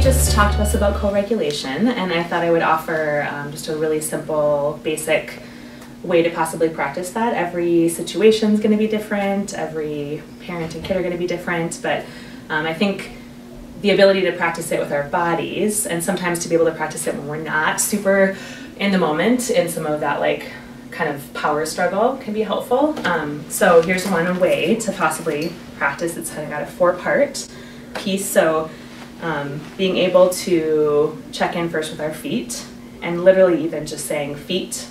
Just talked to us about co-regulation, and I thought I would offer um, just a really simple, basic way to possibly practice that. Every situation is going to be different. Every parent and kid are going to be different, but um, I think the ability to practice it with our bodies, and sometimes to be able to practice it when we're not super in the moment in some of that like kind of power struggle can be helpful. Um, so here's one way to possibly practice. It's kind of got a four-part piece. So um, being able to check in first with our feet, and literally even just saying feet,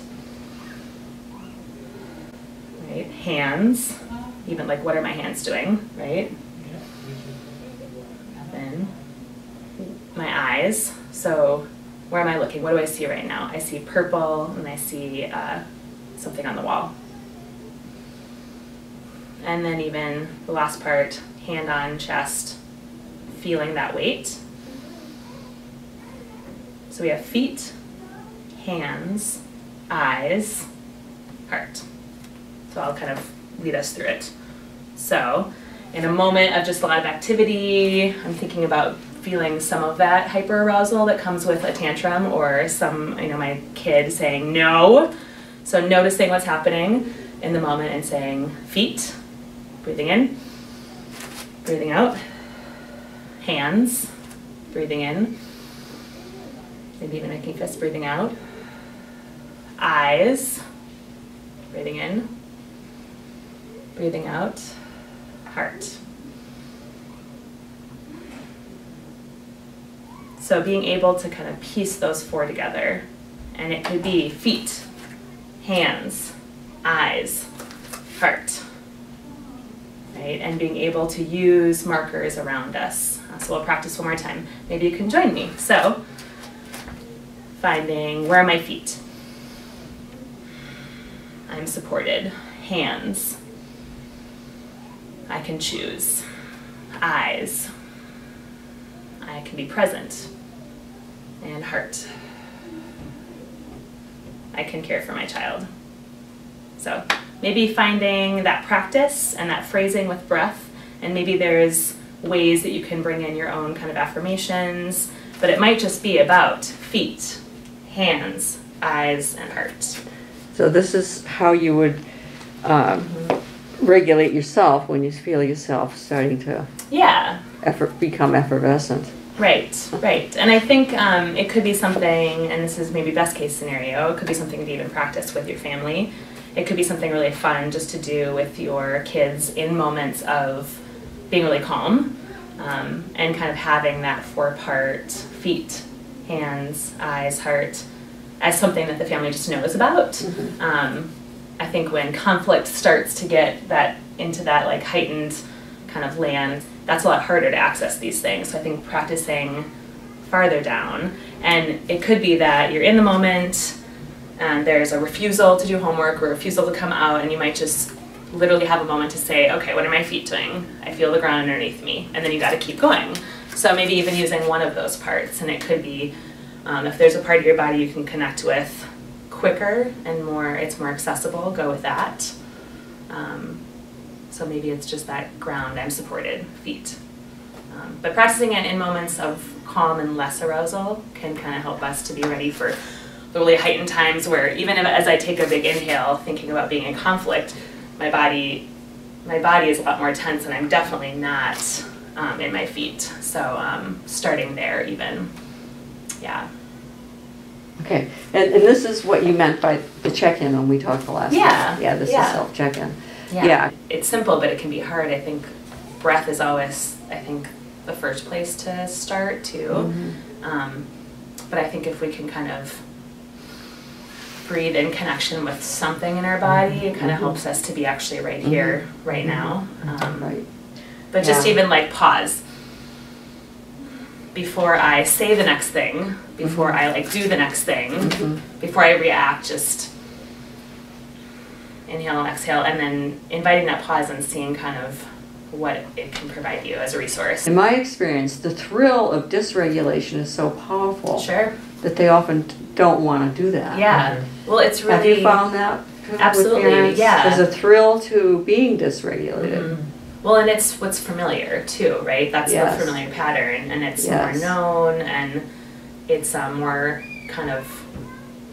right? Hands, even like what are my hands doing, right? Then my eyes. So where am I looking? What do I see right now? I see purple and I see uh, something on the wall. And then even the last part, hand on chest, feeling that weight. So we have feet, hands, eyes, heart. So I'll kind of lead us through it. So in a moment of just a lot of activity, I'm thinking about feeling some of that hyperarousal that comes with a tantrum or some, you know, my kid saying no. So noticing what's happening in the moment and saying feet, breathing in, breathing out, hands, breathing in, maybe even making fists, breathing out, eyes, breathing in, breathing out, heart. So being able to kind of piece those four together, and it could be feet, hands, eyes, heart, right? And being able to use markers around us. So we'll practice one more time. Maybe you can join me. So finding where are my feet? I'm supported. Hands. I can choose. Eyes. I can be present and heart. I can care for my child. So maybe finding that practice and that phrasing with breath, and maybe there's ways that you can bring in your own kind of affirmations, but it might just be about feet, hands, eyes, and heart. So this is how you would um, regulate yourself when you feel yourself starting to Yeah, effort, become effervescent. Right, right. And I think um, it could be something, and this is maybe best case scenario, it could be something to even practice with your family. It could be something really fun just to do with your kids in moments of being really calm um, and kind of having that four part feet, hands, eyes, heart as something that the family just knows about. Um, I think when conflict starts to get that into that like heightened kind of land, that's a lot harder to access these things. So I think practicing farther down, and it could be that you're in the moment and there's a refusal to do homework or refusal to come out, and you might just literally have a moment to say, okay, what are my feet doing? I feel the ground underneath me, and then you got to keep going. So maybe even using one of those parts, and it could be um, if there's a part of your body you can connect with quicker and more, it's more accessible, go with that. Um, so maybe it's just that ground, I'm supported, feet. Um, but practicing it in moments of calm and less arousal can kind of help us to be ready for the really heightened times where even if, as I take a big inhale, thinking about being in conflict, my body, my body is a lot more tense, and I'm definitely not um, in my feet. So um, starting there, even, yeah. Okay, and, and this is what you meant by the check-in when we talked the last Yeah, time. Yeah, this is self-check-in. Yeah. It's simple, but it can be hard. I think breath is always, I think, the first place to start too. Mhm. Um, but I think if we can kind of breathe in connection with something in our body, it kind of Mhm. helps us to be actually right here, right now. Um, Right. But just Yeah. even like pause before I say the next thing, before I like do the next thing, before I react, just inhale and exhale, and then inviting that pause and seeing kind of what it can provide you as a resource. In my experience, the thrill of dysregulation is so powerful Sure. That they often don't want to do that. Yeah. Well, it's really. Have you found that too with Absolutely, yeah. There's a thrill to being dysregulated. Mhm. Well, and it's what's familiar too, right? That's Yes. the familiar pattern, and it's Yes. more known, and it's um, more kind of,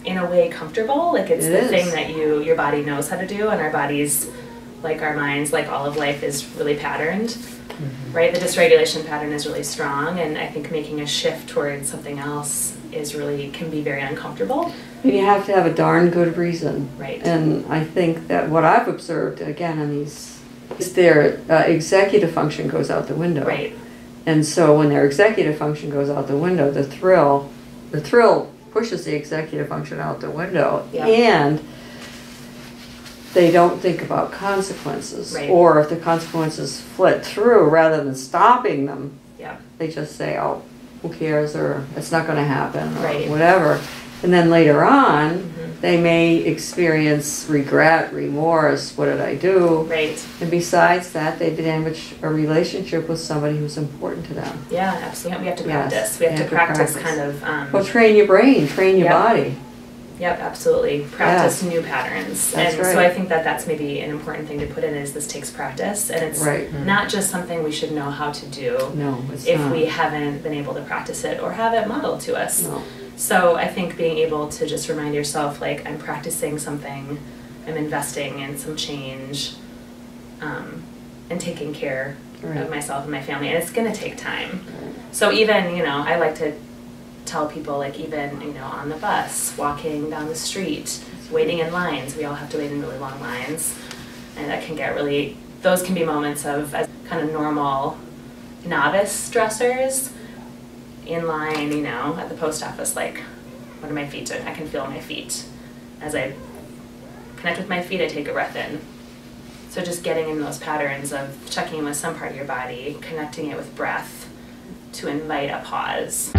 in a way, comfortable. Like it's It the is. thing that you your body knows how to do, and our bodies, like our minds, like all of life, is really patterned, right? The dysregulation pattern is really strong, and I think making a shift towards something else is really can be very uncomfortable, And you have to have a darn good reason. right? And I think that what I've observed, again, in these, is their uh, executive function goes out the window. right. And so when their executive function goes out the window, the thrill, the thrill pushes the executive function out the window. Yeah. And they don't think about consequences. Right. Or if the consequences flit through, rather than stopping them, Yeah. they just say, oh, who cares, or it's not gonna happen, or Right. whatever. And then later on, Mhm. they may experience regret, remorse, what did I do? Right. And besides that, they damage a relationship with somebody who's important to them. Yeah, absolutely. We have to Yes, practice. We have you to have to practice, practice. kind of. Um, Well, train your brain, train your Yep. body. Yep, absolutely. Practice new patterns. That's and so. I think that that's maybe an important thing to put in is this takes practice and it's Right. not just something we should know how to do No, if not. we haven't been able to practice it or have it modeled to us. No. So I think being able to just remind yourself like I'm practicing something, I'm investing in some change, um, and taking care Right. of myself and my family, and it's gonna take time. So even, you know, I like to tell people like even, you know, on the bus, walking down the street, waiting in lines, we all have to wait in really long lines. And that can get really those can be moments of as kind of normal novice dressers in line, you know, at the post office like what are my feet doing? I can feel my feet. As I connect with my feet, I take a breath in. So just getting in those patterns of checking in with some part of your body, connecting it with breath to invite a pause.